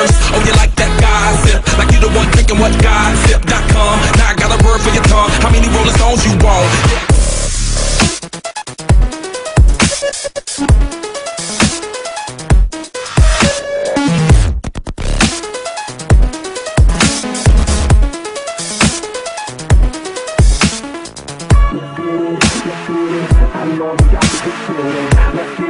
First. Oh, you like that gossip? Like you the one drinking what gossip.com. Now I got a word for your tongue. How many Rolling Stones you want? Let's